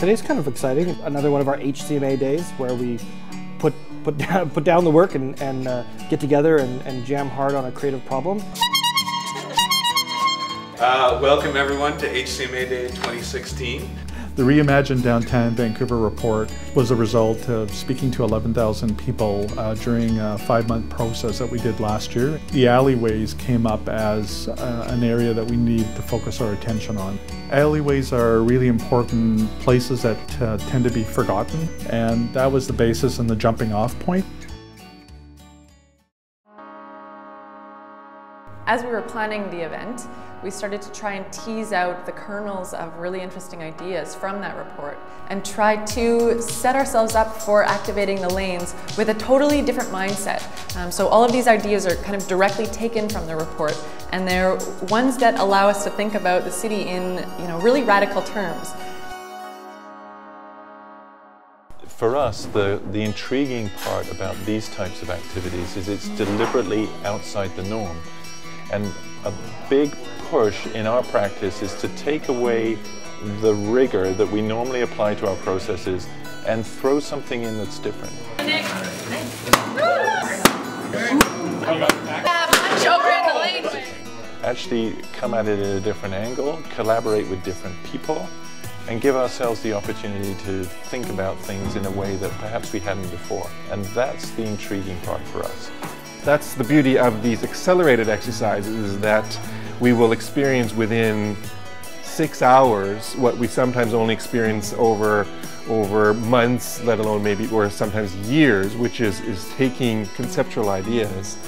Today's kind of exciting. Another one of our HCMA days where we put put down, put down the work and, and uh, get together and, and jam hard on a creative problem. Uh, welcome everyone to HCMA Day 2016. The Reimagine Downtown Vancouver report was a result of speaking to 11,000 people uh, during a five-month process that we did last year. The alleyways came up as uh, an area that we need to focus our attention on. Alleyways are really important places that uh, tend to be forgotten, and that was the basis and the jumping off point. As we were planning the event, we started to try and tease out the kernels of really interesting ideas from that report and try to set ourselves up for activating the lanes with a totally different mindset. Um, so all of these ideas are kind of directly taken from the report and they're ones that allow us to think about the city in you know, really radical terms. For us, the, the intriguing part about these types of activities is it's deliberately outside the norm. And a big push in our practice is to take away the rigor that we normally apply to our processes and throw something in that's different. Actually come at it at a different angle, collaborate with different people, and give ourselves the opportunity to think about things in a way that perhaps we hadn't before. And that's the intriguing part for us. That's the beauty of these accelerated exercises is that we will experience within six hours what we sometimes only experience over over months, let alone maybe or sometimes years, which is, is taking conceptual ideas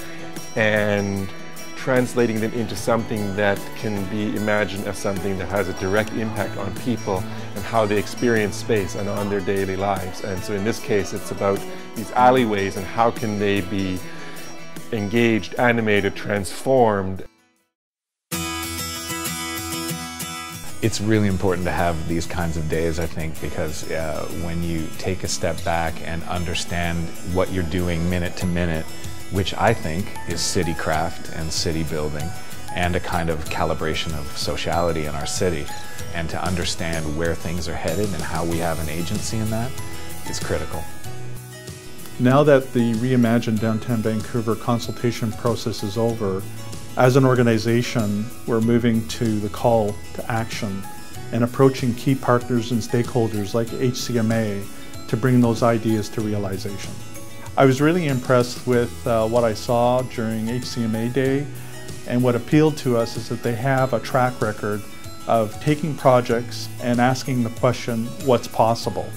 and translating them into something that can be imagined as something that has a direct impact on people and how they experience space and on their daily lives. And so in this case, it's about these alleyways and how can they be engaged, animated, transformed. It's really important to have these kinds of days, I think, because uh, when you take a step back and understand what you're doing minute to minute, which I think is city craft and city building, and a kind of calibration of sociality in our city, and to understand where things are headed and how we have an agency in that is critical. Now that the Reimagine Downtown Vancouver consultation process is over, as an organization, we're moving to the call to action and approaching key partners and stakeholders like HCMA to bring those ideas to realization. I was really impressed with uh, what I saw during HCMA Day and what appealed to us is that they have a track record of taking projects and asking the question, what's possible?